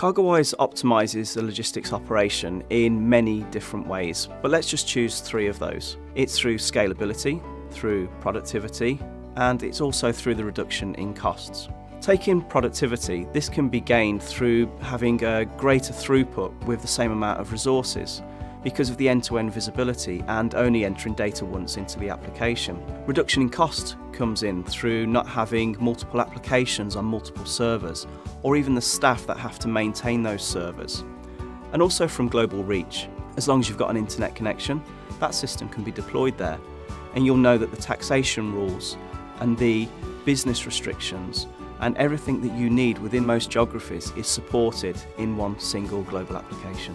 CargoWise optimises the logistics operation in many different ways, but let's just choose three of those. It's through scalability, through productivity, and it's also through the reduction in costs. Taking productivity, this can be gained through having a greater throughput with the same amount of resources because of the end-to-end visibility and only entering data once into the application. Reduction in cost comes in through not having multiple applications on multiple servers or even the staff that have to maintain those servers. And also from global reach. As long as you've got an internet connection, that system can be deployed there and you'll know that the taxation rules and the business restrictions and everything that you need within most geographies is supported in one single global application.